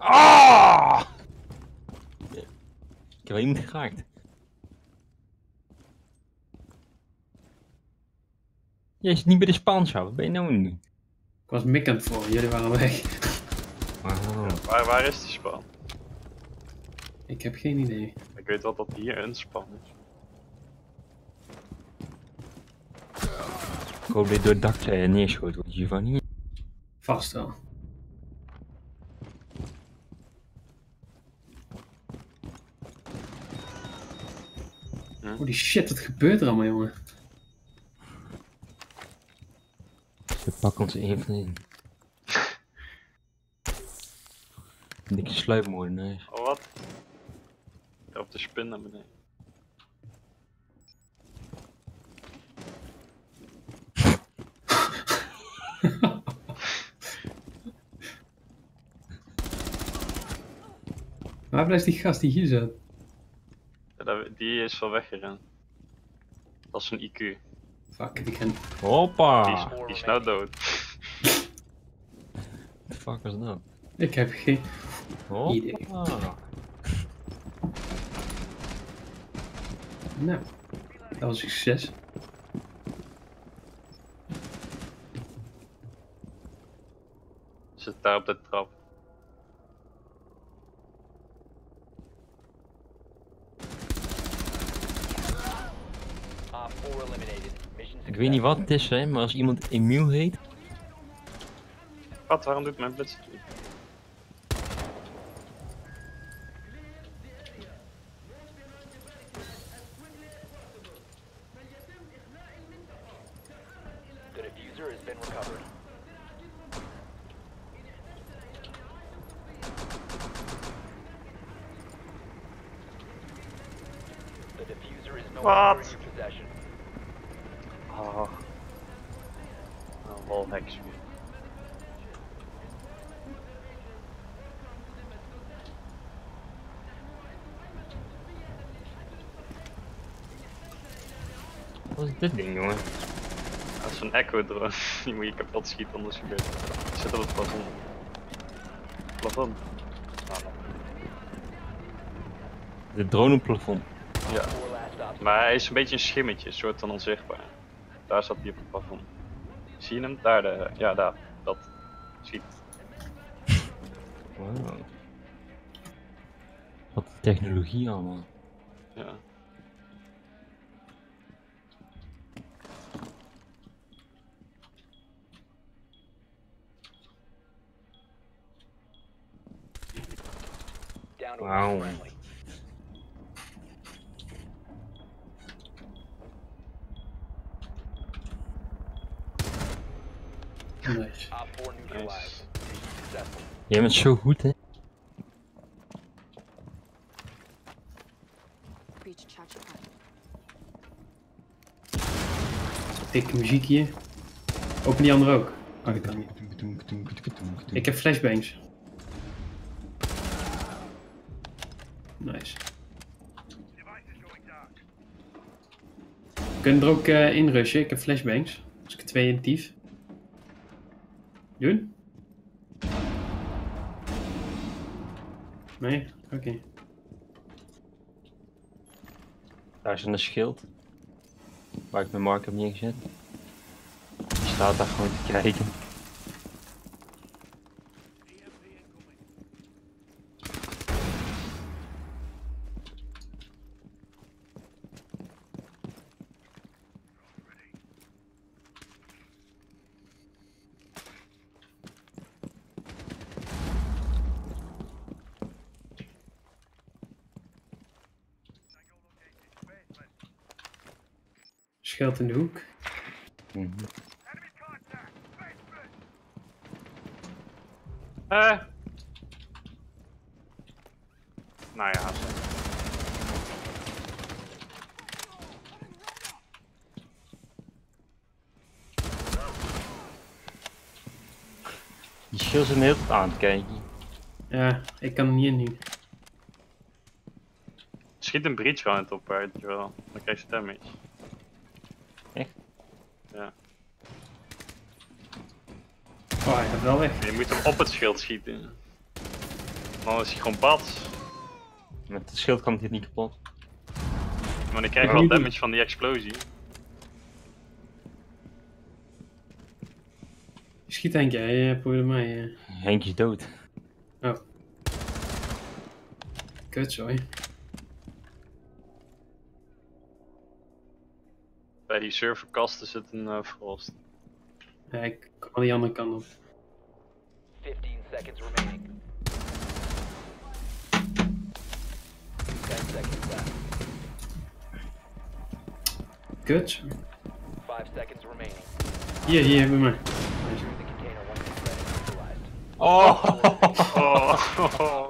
Ah! Ik heb niet geraakt. Jij zit niet bij de spawnshop, wat ben je nou nu? Ik was mikkend voor, jullie waren weg. Waar, waar is die span? Ik heb geen idee. Ik weet wel dat hier een span is. Ik hoop dat je door het dak eh, neerschoot wordt, Giovanni. Vast wel. Hm? Holy shit, wat gebeurt er allemaal, jongen? Ze pakken ons even in. Dikke sluipmoordenaars. Oh wat? Op de spin naar beneden. Waar blijft die gast die hier zit? Die is wel weggerend. Dat is een IQ. Fuck, die kan... Hoppa! Die is, die is nou dood. The fuck was dat? Ik heb geen... Idee. Nou, dat was succes. Zit daar op de trap. Ik weet niet wat het is, hè, maar als iemand Emiel heet, Wat, waarom doet mijn blitz het Oh. Weer. wat is dit ding, jongen? Dat is een echo drone. Die moet je kapot schieten anders gebeurt het. Zit op het plafond. Plafond. Nou. De drone plafond. Ja. Maar hij is een beetje een schimmetje, een soort van onzichtbaar. Daar zat hij op het plafond. Zie je hem? Daar, de, ja, daar. Dat. Ziet. Wow. Wat technologie allemaal. Ja. Wow. One friendly. Nice. Op 4 neutralized. Mission successful. Jij bent zo goed, hè? Dikke muziek hier. Open die andere ook. Oh, dat kan niet. Ik heb flashbangs. Nice. We kunnen er ook eh inrushen. Ik heb flashbangs. Als ik twee in tief. Doen? Nee? Oké. Daar is een schild. Waar ik mijn mark heb neergezet. Staat daar gewoon te kijken. Schild in de hoek. Mhm. Eh. Nou ja, zo. Die zit me heel aan te kijken. Ja, ik kan er niet in nu. Schiet een breach round op, weet je wel. Dan krijg je damage. Echt? Ja. Oh, hij gaat wel weg. Je moet hem op het schild schieten. Dan is hij gewoon pats. Met het schild kan dit niet kapot. Maar ik krijg wel damage van die explosie. Schiet Henk, jij probeerde mij. Henkje is dood. Kut, sorry. Bij die serverkasten zit een eh, frost. Ja, ik kom al die andere kant op. 15 seconds remaining. 10 seconds left. Kut, sorry. 5 seconds remaining. Hier, hier, bij mij. Neutralized. Oh! Oh,